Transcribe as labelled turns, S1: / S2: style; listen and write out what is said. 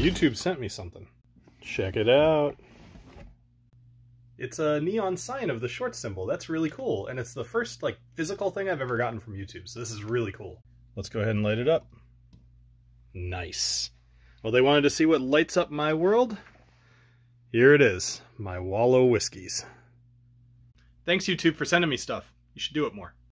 S1: YouTube sent me something. Check it out. It's a neon sign of the short symbol. That's really cool. And it's the first like physical thing I've ever gotten from YouTube. So this is really cool. Let's go ahead and light it up. Nice. Well, they wanted to see what lights up my world. Here it is, my Wallow Whiskies. Thanks YouTube for sending me stuff. You should do it more.